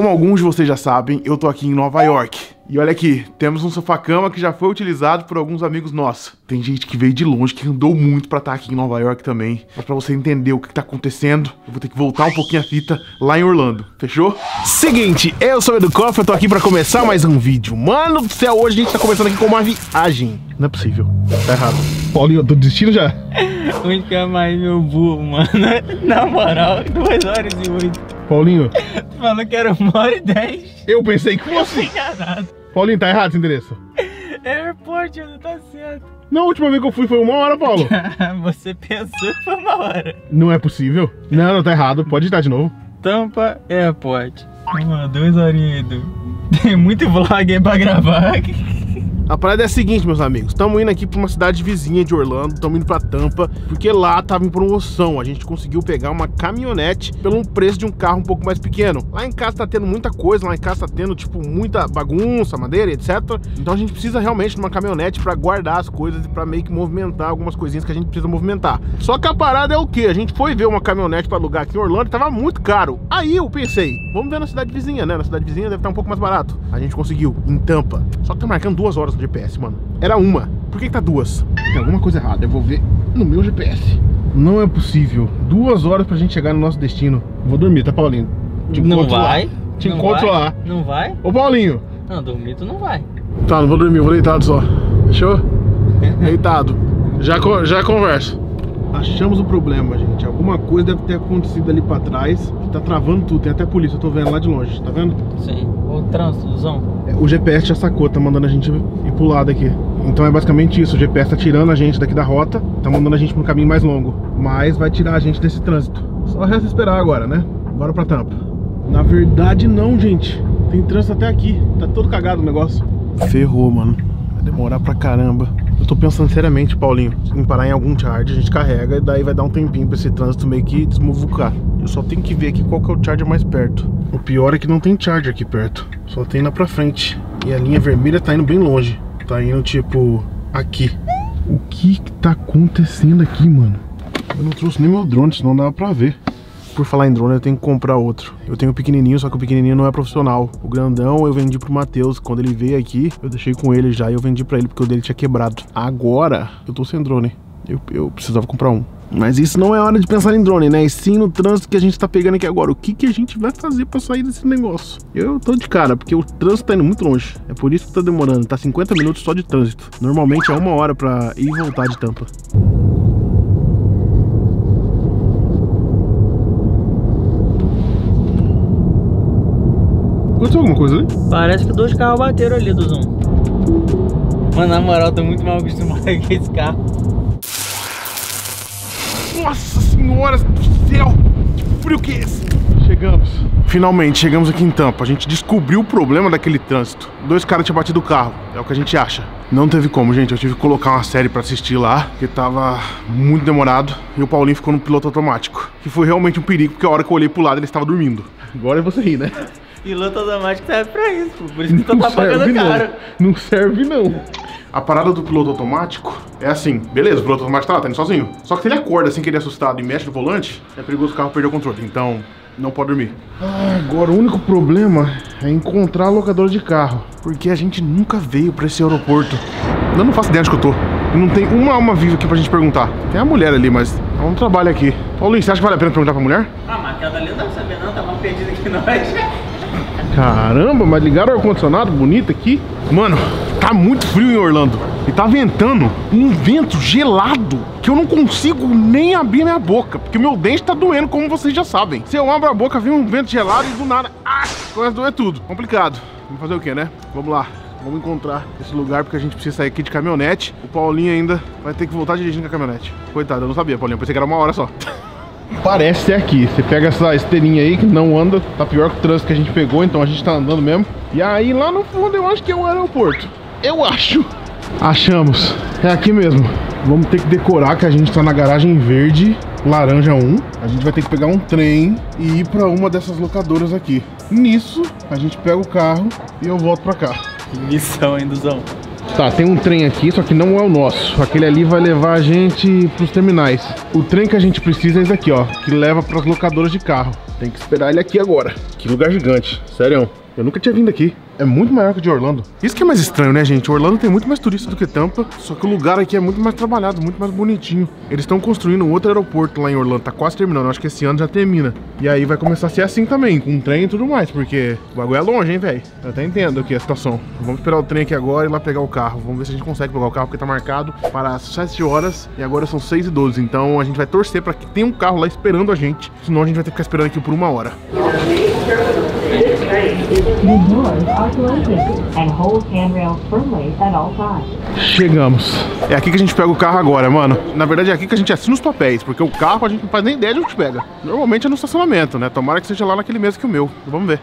Como alguns de vocês já sabem, eu tô aqui em Nova York. E olha aqui, temos um sofá-cama que já foi utilizado por alguns amigos nossos. Tem gente que veio de longe, que andou muito pra estar aqui em Nova York também. Mas pra você entender o que tá acontecendo, eu vou ter que voltar um pouquinho a fita lá em Orlando. Fechou? Seguinte, eu sou o Edu Koff, eu tô aqui pra começar mais um vídeo. Mano do céu, hoje a gente tá começando aqui com uma viagem. Não é possível, tá errado. Paulinho, eu tô desistindo já. Nunca mais meu burro, mano. Na moral, 2 horas e 8. Paulinho, Falou que era 1 hora e 10. eu pensei que fosse. Enganado. Paulinho, tá errado esse endereço. Airport, não tá certo. Na última vez que eu fui foi uma hora, Paulo. Você pensou que foi uma hora. Não é possível. Não, não, tá errado. Pode editar de novo. Tampa Airport. Mano, 2 horinhas, Edu. Tem muito vlog aí pra gravar. A parada é a seguinte, meus amigos. Estamos indo aqui pra uma cidade vizinha de Orlando. Estamos indo pra Tampa, porque lá tava em promoção. A gente conseguiu pegar uma caminhonete pelo preço de um carro um pouco mais pequeno. Lá em casa tá tendo muita coisa. Lá em casa tá tendo, tipo, muita bagunça, madeira, etc. Então a gente precisa realmente de uma caminhonete pra guardar as coisas e pra meio que movimentar algumas coisinhas que a gente precisa movimentar. Só que a parada é o quê? A gente foi ver uma caminhonete pra alugar aqui em Orlando e tava muito caro. Aí eu pensei, vamos ver na cidade vizinha, né? Na cidade vizinha deve estar um pouco mais barato. A gente conseguiu, em Tampa. Só que tá marcando duas horas GPS, mano. Era uma. Por que, que tá duas? Tem alguma coisa errada. Eu vou ver no meu GPS. Não é possível. Duas horas pra gente chegar no nosso destino. Vou dormir, tá, Paulinho? Te Não encontro lá. vai? Te Não encontro vai? lá. Não vai? Ô, Paulinho. Não, dormir tu não vai. Tá, não vou dormir, vou deitado só. Fechou? Deitado. Já, já converso. Achamos o problema, gente. Alguma coisa deve ter acontecido ali pra trás que tá travando tudo. Tem até polícia, eu tô vendo lá de longe, tá vendo? Sim. O trânsitozão. É, O GPS já sacou, tá mandando a gente ir pro lado aqui. Então é basicamente isso. O GPS tá tirando a gente daqui da rota, tá mandando a gente pra um caminho mais longo. Mas vai tirar a gente desse trânsito. Só resta esperar agora, né? Bora pra tampa. Na verdade, não, gente. Tem trânsito até aqui. Tá todo cagado o negócio. Ferrou, mano. Vai demorar pra caramba. Eu tô pensando seriamente, Paulinho, em parar em algum charge, a gente carrega e daí vai dar um tempinho pra esse trânsito meio que desmovucar. Eu só tenho que ver aqui qual que é o charger mais perto. O pior é que não tem charger aqui perto. Só tem lá pra frente. E a linha vermelha tá indo bem longe. Tá indo tipo aqui. O que que tá acontecendo aqui, mano? Eu não trouxe nem meu drone, senão dava pra ver. Por falar em drone, eu tenho que comprar outro. Eu tenho o pequenininho, só que o pequenininho não é profissional. O grandão eu vendi pro Matheus. Quando ele veio aqui, eu deixei com ele já e eu vendi pra ele porque o dele tinha quebrado. Agora, eu tô sem drone. Eu, eu precisava comprar um. Mas isso não é hora de pensar em drone, né? E sim no trânsito que a gente tá pegando aqui agora. O que, que a gente vai fazer pra sair desse negócio? Eu tô de cara, porque o trânsito tá indo muito longe. É por isso que tá demorando. Tá 50 minutos só de trânsito. Normalmente é uma hora pra ir e voltar de tampa. Aconteceu alguma coisa ali? Parece que dois carros bateram ali, Duzão. Mano, na moral, tô muito mal acostumado com esse carro. Nossa senhora do céu! Que frio que é esse? Chegamos. Finalmente, chegamos aqui em Tampa. A gente descobriu o problema daquele trânsito. Dois caras tinham batido o carro. É o que a gente acha. Não teve como, gente. Eu tive que colocar uma série pra assistir lá, porque tava muito demorado. E o Paulinho ficou no piloto automático. Que foi realmente um perigo, porque a hora que eu olhei pro lado ele estava dormindo. Agora é você rir, né? Piloto automático serve pra isso, pô. Por isso que tu tá pagando caro. não. Não serve não. A parada do piloto automático é assim, beleza, o piloto automático tá lá, tá indo sozinho. Só que se ele acorda sem querer assustado e mexe no volante, é perigoso o carro perder o controle. Então, não pode dormir. Ah, agora o único problema é encontrar a locadora de carro. Porque a gente nunca veio pra esse aeroporto. Eu não faço ideia de onde que eu tô. E não tem uma alma viva aqui pra gente perguntar. Tem a mulher ali, mas ela não trabalha aqui. Paulinho, você acha que vale a pena perguntar pra mulher? Ah, mas aquela ali não deve saber não, tá mais perdida que nós. Caramba, mas ligaram o ar-condicionado bonito aqui. Mano, tá muito frio em Orlando. E tá ventando um vento gelado que eu não consigo nem abrir minha boca. Porque meu dente tá doendo, como vocês já sabem. Se eu abro a boca, vem um vento gelado e do nada. Ah, começa a doer tudo. Complicado. Vamos fazer o que, né? Vamos lá. Vamos encontrar esse lugar porque a gente precisa sair aqui de caminhonete. O Paulinho ainda vai ter que voltar dirigindo com a caminhonete. Coitado, eu não sabia, Paulinho. Eu pensei que era uma hora só. Parece ser aqui. Você pega essa esteirinha aí que não anda, tá pior que o trânsito que a gente pegou, então a gente tá andando mesmo. E aí lá no fundo eu acho que é o aeroporto. Eu acho. Achamos. É aqui mesmo. Vamos ter que decorar que a gente tá na garagem verde, laranja 1. A gente vai ter que pegar um trem e ir pra uma dessas locadoras aqui. Nisso, a gente pega o carro e eu volto pra cá. Missão, hein, Duzão? Tá, tem um trem aqui, só que não é o nosso. Aquele ali vai levar a gente pros terminais. O trem que a gente precisa é esse aqui, ó, que leva pras locadoras de carro. Tem que esperar ele aqui agora. Que lugar gigante, sério. Eu nunca tinha vindo aqui. É muito maior que o de Orlando. Isso que é mais estranho, né, gente? Orlando tem muito mais turista do que Tampa, só que o lugar aqui é muito mais trabalhado, muito mais bonitinho. Eles estão construindo um outro aeroporto lá em Orlando, tá quase terminando. Acho que esse ano já termina. E aí vai começar a ser assim também, com trem e tudo mais, porque o bagulho é longe, hein, velho? Eu até entendo aqui a situação. Vamos esperar o trem aqui agora e lá pegar o carro. Vamos ver se a gente consegue pegar o carro, porque tá marcado para as 7 horas e agora são 6 e 12. Então a gente vai torcer para que tenha um carro lá esperando a gente, senão a gente vai ter que ficar esperando aqui por uma hora. Chegamos. É aqui que a gente pega o carro agora, mano. Na verdade é aqui que a gente assina os papéis, porque o carro a gente não faz nem ideia de onde pega. Normalmente é no estacionamento, né? Tomara que seja lá naquele mesmo que o meu. Vamos ver.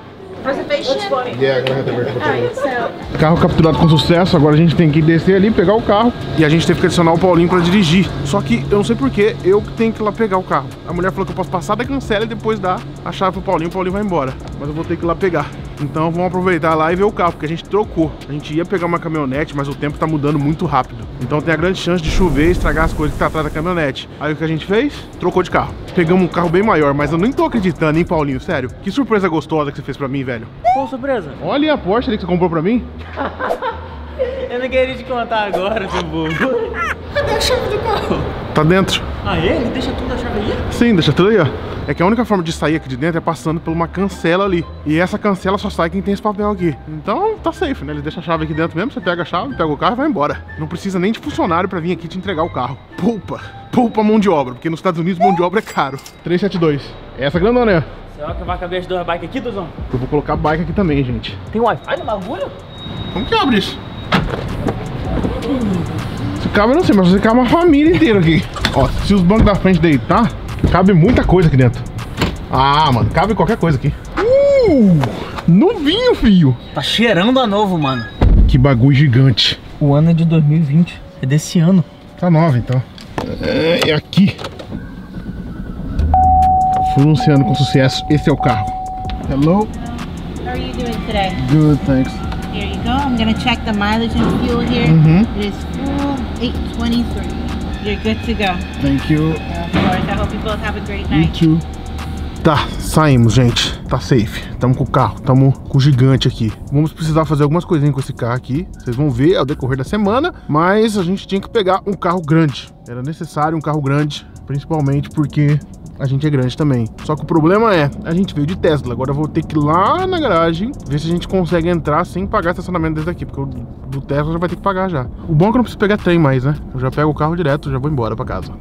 Alright, so Carro capturado com sucesso, agora a gente tem que descer ali, pegar o carro. E a gente teve que adicionar o Paulinho pra dirigir. Só que eu não sei porquê, eu que tenho que ir lá pegar o carro. A mulher falou que eu posso passar da cancela e depois dar a chave pro Paulinho, o Paulinho vai embora. Mas eu vou ter que ir lá pegar. Então vamos aproveitar lá e ver o carro, porque a gente trocou. A gente ia pegar uma caminhonete, mas o tempo tá mudando muito rápido. Então tem a grande chance de chover e estragar as coisas que tá atrás da caminhonete. Aí o que a gente fez? Trocou de carro. Pegamos um carro bem maior, mas eu nem tô acreditando, hein, Paulinho? Sério. Que surpresa gostosa que você fez pra mim, velho. Qual surpresa? Olha a Porsche ali que você comprou pra mim. Eu não queria te contar agora, seu bobo. Cadê a chave do carro? Tá dentro. Ah, ele deixa tudo a chave aí? Sim, deixa tudo aí, ó. É que a única forma de sair aqui de dentro é passando por uma cancela ali. E essa cancela só sai quem tem esse papel aqui. Então tá safe, né? Eles deixam a chave aqui dentro mesmo, você pega a chave, pega o carro e vai embora. Não precisa nem de funcionário pra vir aqui te entregar o carro. Poupa. Poupa mão de obra, porque nos Estados Unidos mão de obra é caro. 372. Essa grandona, né? Será que vai caber as duas bikes aqui, Duzão? Eu vou colocar bike aqui também, gente. Tem Wi-Fi no bagulho? Como que abre isso? Cabe, eu não sei, mas você cabe uma família inteira aqui. Ó, se os bancos da frente deitar, cabe muita coisa aqui dentro. Ah, mano, cabe qualquer coisa aqui. Uh! Novinho, filho. Tá cheirando a novo, mano. Que bagulho gigante. O ano é de 2020. É desse ano. Tá nova, então. É, é aqui. Pronunciando com sucesso, esse é o carro. Hello. how are you doing today? Good, thanks. Here you go. I'm gonna check the mileage and fuel here. Mhm. It is full 823. You're good to go. Thank you. Of course. I hope you both have a great night. too. Tá, saímos, gente. Tá safe. Tamo com o carro, tamo com o gigante aqui. Vamos precisar fazer algumas coisinhas com esse carro aqui. Vocês vão ver ao decorrer da semana. Mas a gente tinha que pegar um carro grande. Era necessário um carro grande, principalmente porque a gente é grande também. Só que o problema é, a gente veio de Tesla. Agora eu vou ter que ir lá na garagem ver se a gente consegue entrar sem pagar estacionamento desse daqui. Porque o do Tesla já vai ter que pagar já. O bom é que eu não preciso pegar trem mais, né? Eu já pego o carro direto, já vou embora pra casa.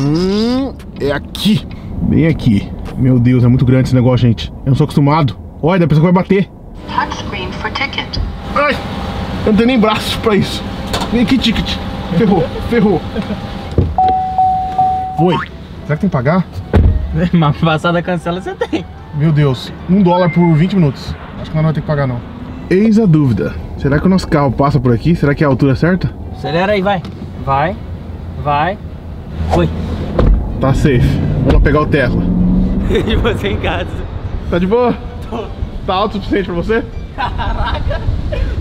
Hum, é aqui. Bem aqui. Meu Deus, é muito grande esse negócio, gente. Eu não sou acostumado. Olha, da pessoa que vai bater. Touchscreen for ticket. Ai, eu não tenho nem braço pra isso. Vem aqui, ticket. Ferrou, ferrou. Foi. Será que tem que pagar? Mas passada a cancela você tem. Meu Deus, um dólar por 20 minutos. Acho que nós não vai ter que pagar, não. Eis a dúvida. Será que o nosso carro passa por aqui? Será que é a altura certa? Acelera aí, vai. Vai. Vai. Foi. Tá safe. Vamos lá pegar o Tesla. E você em casa. Tá de boa? Tá alto o suficiente pra você?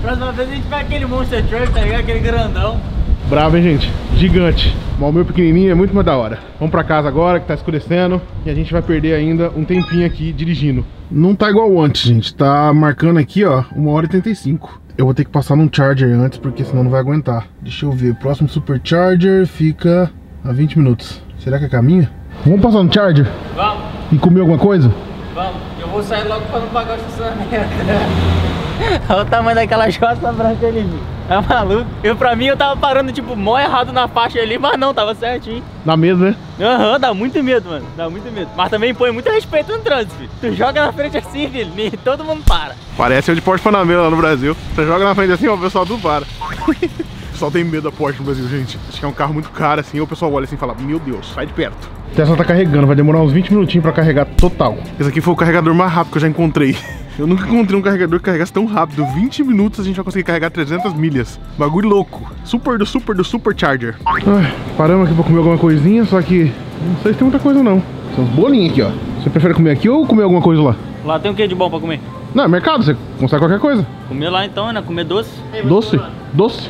Próxima vez a gente pega aquele Monster Truck, tá ligado? Aquele grandão. Bravo, hein, gente? Gigante. Mas o meu pequenininho é muito mais da hora. Vamos pra casa agora, que tá escurecendo. E a gente vai perder ainda um tempinho aqui dirigindo. Não tá igual antes, gente. Tá marcando aqui, ó, 1 hora e 35. Eu vou ter que passar num Charger antes, porque senão não vai aguentar. Deixa eu ver. O próximo Supercharger fica a 20 minutos. Será que é caminho? Vamos passar no Charger Vamos, e comer alguma coisa? vamos. Eu vou sair logo pra não pagar o estacionamento. Olha o tamanho daquela josta branca ali, É maluco. Eu, pra mim, eu tava parando, tipo, mó errado na faixa ali, mas não, tava certinho. Na mesa, né? Aham, dá muito medo, mano. Dá muito medo. Mas também põe muito respeito no trânsito, filho. Tu joga na frente assim, filho, nem todo mundo para. Parece o de Porsche Panamera lá no Brasil. Você joga na frente assim, ó, o pessoal tudo para. o pessoal tem medo da Porsche no Brasil, gente. Acho que é um carro muito caro, assim, o pessoal olha assim e fala, meu Deus, sai de perto. O Tesla tá carregando, vai demorar uns 20 minutinhos pra carregar total. Esse aqui foi o carregador mais rápido que eu já encontrei. Eu nunca encontrei um carregador que carregasse tão rápido. 20 minutos a gente vai conseguir carregar 300 milhas. Bagulho louco. Super do super do supercharger. Ai, paramos aqui pra comer alguma coisinha, só que não sei se tem muita coisa não. São uns bolinhos aqui, ó. Você prefere comer aqui ou comer alguma coisa lá? Lá tem o que de bom pra comer? Não, é mercado, você consegue qualquer coisa. Comer lá então, né? Comer doce. Doce? Doce?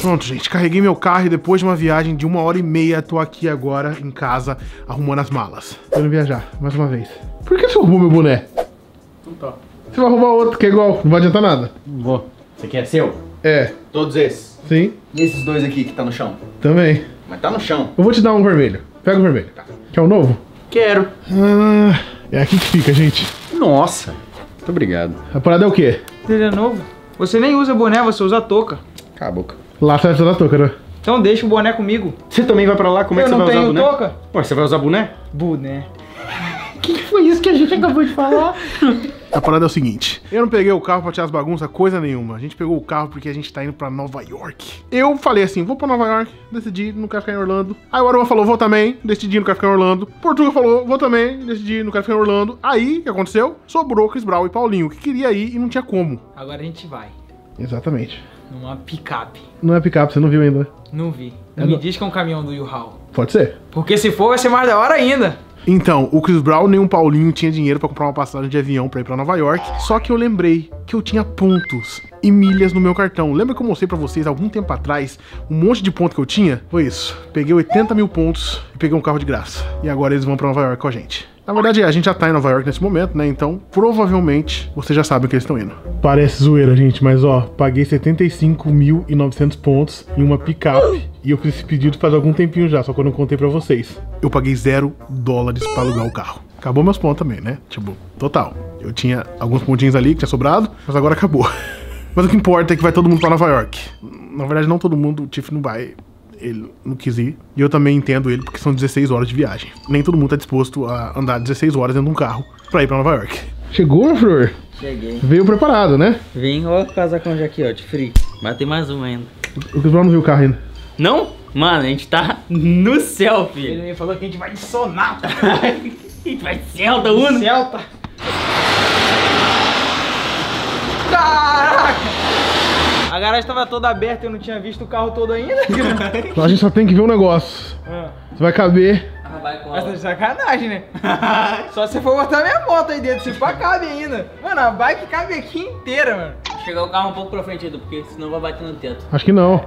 Pronto, gente, carreguei meu carro e depois de uma viagem de uma hora e meia, tô aqui agora em casa arrumando as malas. Tô indo viajar, mais uma vez. Por que você roubou meu boné? Não tá. Você vai roubar outro que é igual, não vai adiantar nada. Vou. Você quer seu? É, Todos esses. sim, E esses dois aqui que tá no chão? também. Mas tá no chão. Eu vou te dar um vermelho. Pega o vermelho. Quer um novo? Quero. Ah, é aqui que fica, gente. Nossa. Muito obrigado. A parada é o quê? Ele é novo. Você nem usa boné, você usa touca. Cala a boca. Lá você vai precisar da touca, né? Então deixa o boné comigo. Você também vai pra lá? Como é Eu que você não vai usar tenho boné? touca? Pô, você vai usar boné? Boné. Que foi isso que a gente acabou de falar? A parada é o seguinte: eu não peguei o carro pra tirar as bagunças, coisa nenhuma. A gente pegou o carro porque a gente tá indo pra Nova York. Eu falei assim: vou pra Nova York, decidi, não quero ficar em Orlando. Aí o Aruma falou: vou também, decidi, não quero ficar em Orlando. Portugal falou: vou também, decidi, não quero ficar em Orlando. Aí, o que aconteceu? Sobrou Chris Brown e Paulinho, que queria ir e não tinha como. Agora a gente vai. Exatamente. Numa picape. Não é picape, você não viu ainda, né? Não vi. É Não me no- diz que é um caminhão do U-Haul. Pode ser. Porque se for, vai ser mais da hora ainda. Então, o Chris Brown nem o Paulinho tinha dinheiro pra comprar uma passagem de avião pra ir pra Nova York. Só que eu lembrei que eu tinha pontos e milhas no meu cartão. Lembra que eu mostrei pra vocês algum tempo atrás um monte de ponto que eu tinha? Foi isso. Peguei 80 mil pontos e peguei um carro de graça. E agora eles vão pra Nova York com a gente. Na verdade, a gente já tá em Nova York nesse momento, né? Então, provavelmente, vocês já sabem que eles estão indo. Parece zoeira, gente, mas ó, paguei 75.900 pontos em uma picape. E eu fiz esse pedido faz algum tempinho já, só que eu não contei pra vocês. Eu paguei zero dólares pra alugar o carro. Acabou meus pontos também, né? Tipo, total. Eu tinha alguns pontinhos ali que tinha sobrado, mas agora acabou. Mas o que importa é que vai todo mundo pra Nova York. Na verdade, não todo mundo, o Tiff não vai. Ele não quis ir. E eu também entendo ele, porque são 16 horas de viagem. Nem todo mundo tá disposto a andar 16 horas dentro de um carro pra ir pra Nova York. Chegou, meu flor? Cheguei. Veio preparado, né? Vim, ó o casacão já aqui, ó, de frio. Mas tem mais um ainda. O Brown não viu o carro ainda. Não? Mano, a gente tá no céu, Ele filho. me falou que a gente vai de sonata. a gente vai de Celta Uno. Celta. Caraca! A garagem tava toda aberta e eu não tinha visto o carro todo ainda. A gente só tem que ver um negócio. Ah, Você vai caber. Vai com tá de sacanagem, né? Só se for botar minha moto aí dentro, se pá, cabe ainda. Mano, a bike cabe aqui inteira, mano. Chegar o carro um pouco pra frente, Edu, porque senão vai bater no teto. Acho que não.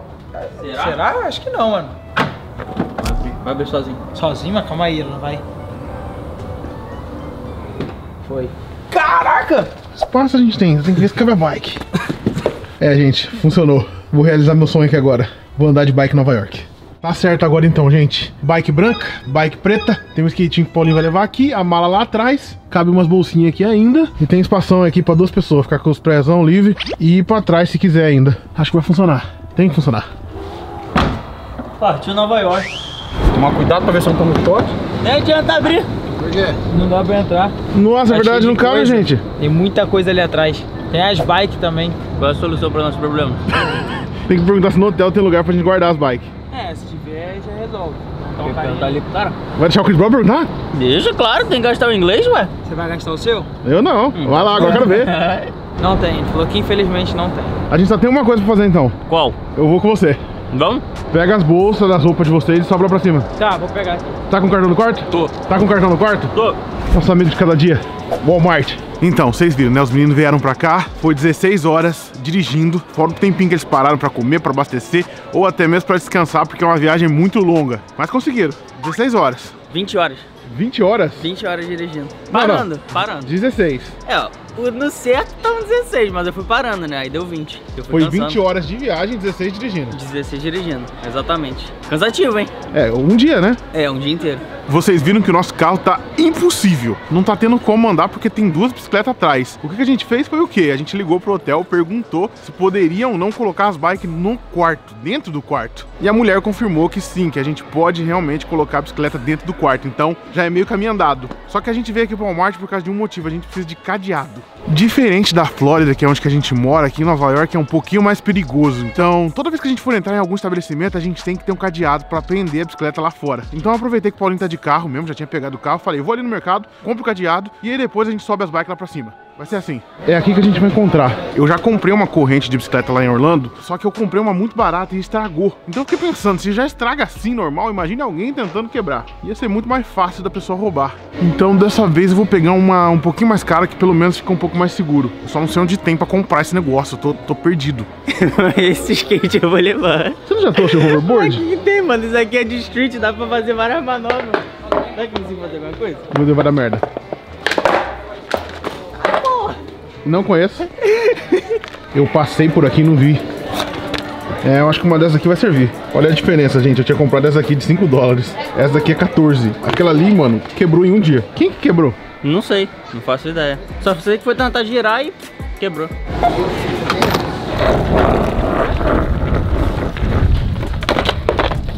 Será? Será? Eu Acho que não, mano. Vai abrir, vai abrir sozinho. Sozinho, mas calma aí, não vai. Foi. Caraca! Espaço a gente tem, tem que ver se cabe a bike. É, gente, funcionou. Vou realizar meu sonho aqui agora. Vou andar de bike em Nova York. Tá certo agora então, gente. Bike branca, bike preta. Tem um skatinho que o Paulinho vai levar aqui, a mala lá atrás. Cabe umas bolsinhas aqui ainda. E tem espação aqui pra duas pessoas, ficar com os prézão livre e ir pra trás se quiser ainda. Acho que vai funcionar. Tem que funcionar. Partiu Nova York. Tomar cuidado pra ver se não muito forte. Nem adianta abrir. Não dá pra entrar. Nossa, é Tá verdade, não cabe, coisa. gente. Tem muita coisa ali atrás. Tem as bikes também. Qual é a solução para o nosso problema? Tem que perguntar se no hotel tem lugar pra gente guardar as bikes. É, se tiver, já resolve. Então, perguntar ali pro cara? Vai deixar o Chris Brown perguntar? Deixa, claro, tem que gastar o inglês, ué. Você vai gastar o seu? Eu não. Vai lá, agora eu quero ver. Não tem. Ele falou que infelizmente não tem. A gente só tem uma coisa pra fazer então. Qual? Eu vou com você. Vamos? Pega as bolsas das roupas de vocês e sobra pra cima. Tá, vou pegar aqui. Tá com o cartão no quarto? Tô. Tá com o cartão no quarto? Tô. Nosso amigo de cada dia. Walmart. Então, vocês viram, né? Os meninos vieram pra cá, foi 16 horas dirigindo, fora o tempinho que eles pararam pra comer, pra abastecer, ou até mesmo pra descansar, porque é uma viagem muito longa. Mas conseguiram. 16 horas. 20 horas. 20 horas? 20 horas dirigindo. Não, não. Parando, parando. 16. É, ó, no certo tava 16, mas eu fui parando, né? Aí deu 20. Eu fui Foi cansando. 20 horas de viagem, 16 dirigindo. 16 dirigindo, exatamente. Cansativo, hein? É, um dia, né? É, um dia inteiro. Vocês viram que o nosso carro tá impossível. Não tá tendo como andar porque tem duas bicicletas atrás. O que que a gente fez foi o quê? A gente ligou pro hotel, perguntou se poderiam não colocar as bikes no quarto, dentro do quarto. E a mulher confirmou que sim, que a gente pode realmente colocar a bicicleta dentro do quarto. Então já é meio caminho andado. Só que a gente veio aqui pro Walmart por causa de um motivo. A gente precisa de cadeado. Diferente da Flórida, que é onde que a gente mora, aqui em Nova York é um pouquinho mais perigoso. Então, toda vez que a gente for entrar em algum estabelecimento, a gente tem que ter um cadeado pra prender a bicicleta lá fora. Então, eu aproveitei que o Paulinho tá de carro mesmo, já tinha pegado o carro, falei, vou ali no mercado, compro o cadeado e aí depois a gente sobe as bikes lá pra cima. Vai ser assim. É aqui que a gente vai encontrar. Eu já comprei uma corrente de bicicleta lá em Orlando, só que eu comprei uma muito barata e estragou. Então eu fiquei pensando, se já estraga assim normal, imagine alguém tentando quebrar. Ia ser muito mais fácil da pessoa roubar. Então dessa vez eu vou pegar uma um pouquinho mais cara que pelo menos fica um pouco mais seguro. Eu só não sei onde tem pra comprar esse negócio, eu tô, tô perdido. Esse skate eu vou levar. Você não já trouxe o hoverboard? Aqui tem, mano. Isso aqui é de street, dá pra fazer várias manobras. Será que eu consigo fazer alguma coisa? Meu Deus, vai dar merda. Não conheço. Eu passei por aqui e não vi. É, eu acho que uma dessas aqui vai servir. Olha a diferença, gente. Eu tinha comprado essa aqui de 5 dólares. Essa daqui é 14. Aquela ali, mano, quebrou em um dia. Quem que quebrou? Não sei, não faço ideia. Só sei que foi tentar girar e quebrou.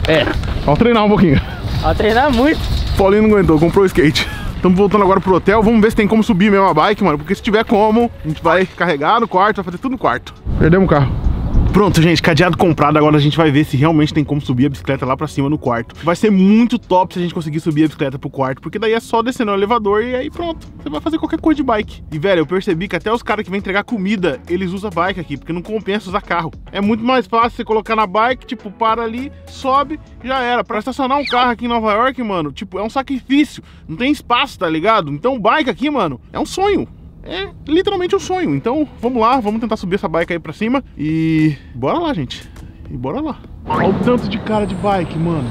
É. Vamos treinar um pouquinho. A treinar muito. Paulinho não aguentou, comprou o skate. Estamos voltando agora pro hotel. Vamos ver se tem como subir mesmo a bike, mano. Porque se tiver como, a gente vai carregar no quarto, vai fazer tudo no quarto. Perdemos o carro. Pronto, gente, cadeado comprado. Agora a gente vai ver se realmente tem como subir a bicicleta lá pra cima no quarto. Vai ser muito top se a gente conseguir subir a bicicleta pro quarto, porque daí é só descer no elevador e aí pronto. Você vai fazer qualquer coisa de bike. E, velho, eu percebi que até os caras que vêm entregar comida, eles usam bike aqui, porque não compensa usar carro. É muito mais fácil você colocar na bike, tipo, para ali, sobe, já era. Pra estacionar um carro aqui em Nova York, mano, tipo, é um sacrifício. Não tem espaço, tá ligado? Então, bike aqui, mano, é um sonho é literalmente um sonho. Então, vamos lá, vamos tentar subir essa bike aí pra cima e bora lá, gente. E bora lá. Olha o tanto de cara de bike, mano.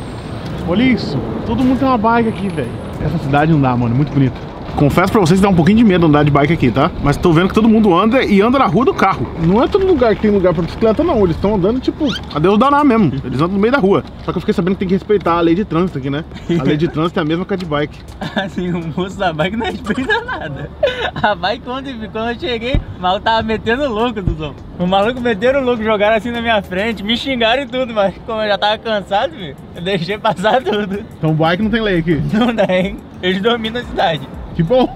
Olha isso. Todo mundo tem uma bike aqui, velho. Essa cidade não dá, mano. Muito bonita. Confesso pra vocês que dá um pouquinho de medo andar de bike aqui, tá? Mas tô vendo que todo mundo anda e anda na rua do carro. Não é todo lugar que tem lugar pra bicicleta, não. Eles estão andando, tipo, a Deus danar mesmo. Eles andam no meio da rua. Só que eu fiquei sabendo que tem que respeitar a lei de trânsito aqui, né? A lei de trânsito é a mesma que a de bike. Assim, o moço da bike não respeita nada. A bike ontem, quando eu cheguei, o maluco tava metendo louco, Duzão. O maluco meteram louco, jogaram assim na minha frente, me xingaram e tudo, mas como eu já tava cansado, eu deixei passar tudo. Então bike não tem lei aqui. Não tem. Eles dominam a cidade. Que bom.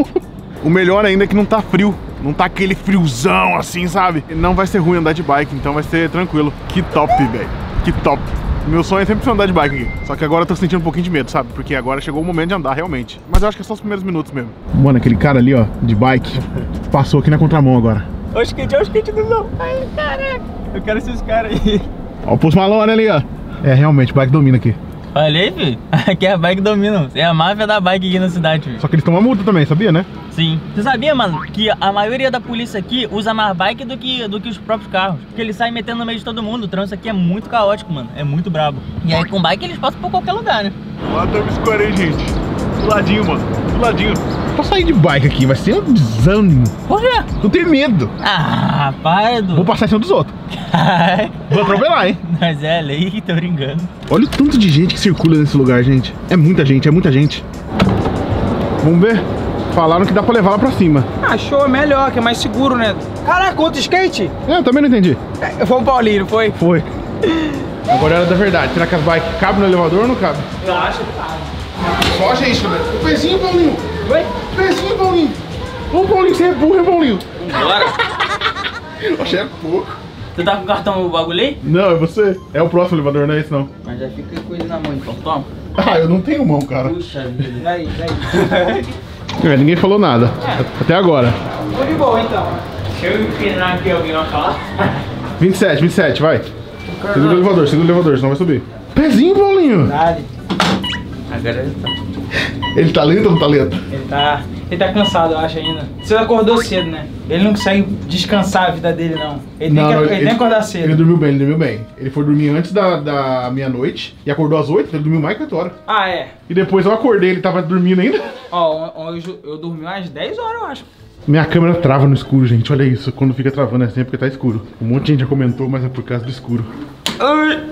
O melhor ainda é que não tá frio. Não tá aquele friozão assim, sabe? Não vai ser ruim andar de bike, então vai ser tranquilo. Que top, velho. Que top. Meu sonho é sempre andar de bike aqui. Só que agora eu tô sentindo um pouquinho de medo, sabe? Porque agora chegou o momento de andar realmente. Mas eu acho que é só os primeiros minutos mesmo. Mano, aquele cara ali, ó, de bike, passou aqui na contramão agora. Olha o skate, olha o skate do Zão. Ai, caraca. Eu quero esses caras aí. Ó o Post Malone ali, ó. É, realmente, o bike domina aqui. Falei, filho. Aqui é a bike domina. É a máfia da bike aqui na cidade, filho. Só que eles tomam multa também, sabia, né? Sim. Você sabia, mano, que a maioria da polícia aqui usa mais bike do que, do que os próprios carros? Porque eles saem metendo no meio de todo mundo. O trânsito aqui é muito caótico, mano. É muito brabo. E aí com bike eles passam por qualquer lugar, né? Lá me aí, gente. Do ladinho, mano. Do ladinho. Pra sair de bike aqui vai ser um desânimo. Por quê? Eu tenho medo. Ah, para, Edu. Vou passar em cima dos outros. Vou atropelar, hein? Mas é lei, tô brincando. Olha o tanto de gente que circula nesse lugar, gente. É muita gente, é muita gente. Vamos ver? Falaram que dá pra levar lá pra cima. Ah, show, é melhor, que é mais seguro, né? Caraca, outro skate? É, eu também não entendi. É, foi o Paulinho, não foi? Foi. Agora é hora da verdade. Será que as bikes cabem no elevador ou não cabem? Eu acho que tá. Só a gente, né? O pezinho, Paulinho. Oi? O pezinho, Paulinho. Ô, Paulinho, você é burro, hein, Paulinho? Bora. Achei é pouco. Tu tá com o cartão o bagulho aí? Não, é você. É o próximo elevador, não é esse não. Mas já fica com ele na mão, então toma. Ah, eu não tenho mão, cara. Puxa vida. Aí, aí. É, ninguém falou nada. Até agora. Tô de boa, então. Deixa eu empinar aqui, alguém vai falar? 27, 27, vai. Segura o elevador, segura o elevador, senão vai subir. Pezinho, Paulinho. Dale. Agora ele tá. Ele tá lento ou não tá lento? Ele tá, ele tá cansado, eu acho, ainda. Você acordou cedo, né? Ele não consegue descansar a vida dele, não. Ele tem que ele, tem que acordar cedo. Ele dormiu bem, ele dormiu bem. Ele foi dormir antes da, da meia-noite e acordou às 8, ele dormiu mais que 8 horas. Ah, é. E depois eu acordei, ele tava dormindo ainda. Ó, hoje eu dormi umas 10 horas, eu acho. Minha câmera trava no escuro, gente. Olha isso. Quando fica travando é sempre porque tá escuro. Um monte de gente já comentou, mas é por causa do escuro. Ai.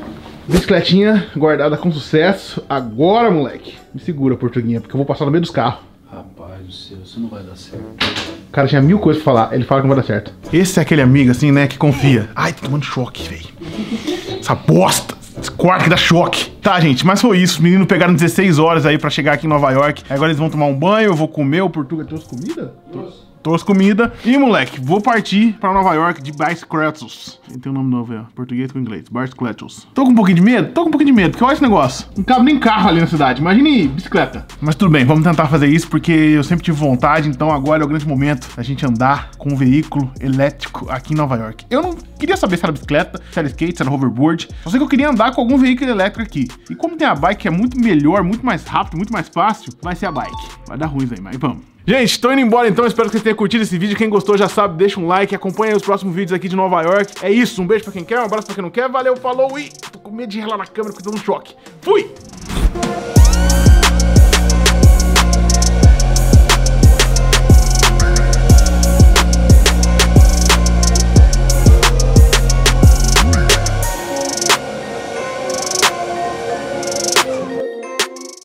Bicicletinha guardada com sucesso. Agora, moleque. Me segura, Portuguinha, porque eu vou passar no meio dos carros. Rapaz do céu, isso não vai dar certo. O cara tinha mil coisas pra falar, ele fala que não vai dar certo. Esse é aquele amigo, assim, né, que confia. Ai, tô tomando choque, velho. Essa bosta. Esse quarto que dá choque. Tá, gente, mas foi isso. Os meninos pegaram 16 horas aí pra chegar aqui em Nova York. Agora eles vão tomar um banho, eu vou comer. O Portuga trouxe comida? Trouxe comida. E, moleque, vou partir pra Nova York de Bicycletos. Tem um nome novo aí, ó. Português com inglês. Bicycletos. Tô com um pouquinho de medo? Tô com um pouquinho de medo, porque olha esse negócio. Não cabe nem carro ali na cidade. Imagine bicicleta. Mas tudo bem, vamos tentar fazer isso, porque eu sempre tive vontade. Então agora é o grande momento da gente andar com um veículo elétrico aqui em Nova York. Eu não queria saber se era bicicleta, se era skate, se era hoverboard. Só sei que eu queria andar com algum veículo elétrico aqui. E como tem a bike que é muito melhor, muito mais rápido, muito mais fácil, vai ser a bike. Vai dar ruim aí, mas vamos. Gente, tô indo embora então, espero que vocês tenham curtido esse vídeo. Quem gostou já sabe, deixa um like, acompanha os próximos vídeos aqui de Nova York. É isso, um beijo pra quem quer, um abraço pra quem não quer, valeu, falou e... Tô com medo de relar na câmera porque tô no choque. Fui!